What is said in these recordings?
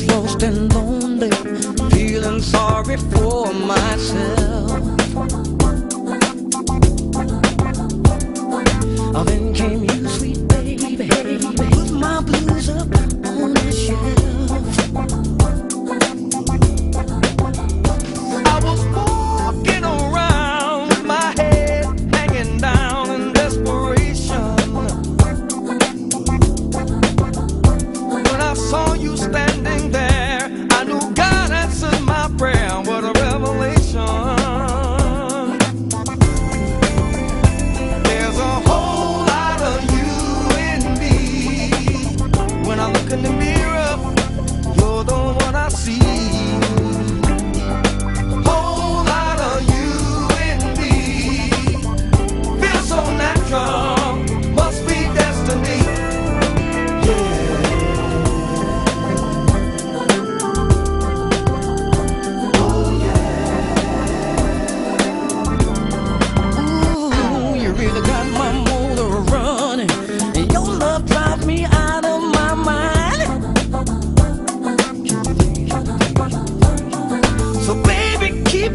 lost and lonely, feeling sorry for myself. I've been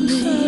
I'm